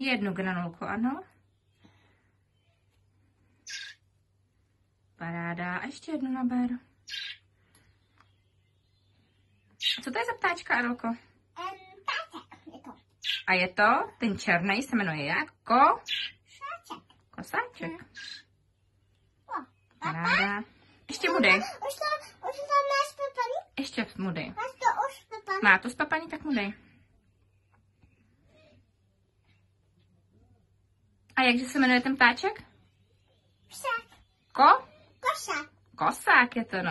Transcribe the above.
Jednu granulku, ano. Paráda. A ještě jednu naber. Co to je za ptáčka, Adelko? To. A je to, ten černý se jmenuje jak? Ko? Kosáček. O, Paráda. Ještě mu dej. Už to, už to máš papaní? Ještě mu dej. Máš to už papaní? Má to spapaní, tak mu A jakže se jmenuje ten ptáček? Psák. Ko? Košák. Kosák je to, no.